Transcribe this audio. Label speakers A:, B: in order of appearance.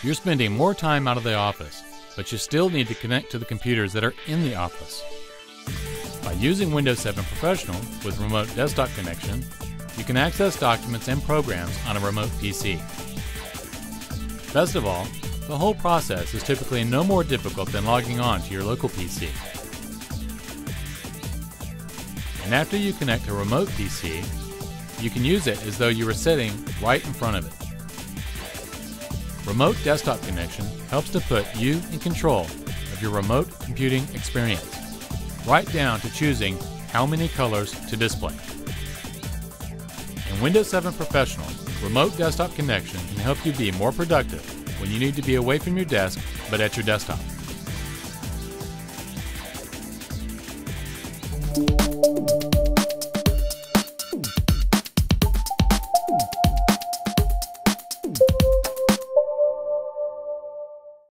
A: You're spending more time out of the office, but you still need to connect to the computers that are in the office. By using Windows 7 Professional with remote desktop connection, you can access documents and programs on a remote PC. Best of all, the whole process is typically no more difficult than logging on to your local PC. And after you connect a remote PC, you can use it as though you were sitting right in front of it. Remote desktop connection helps to put you in control of your remote computing experience, right down to choosing how many colors to display. In Windows 7 Professional, remote desktop connection can help you be more productive when you need to be away from your desk but at your desktop.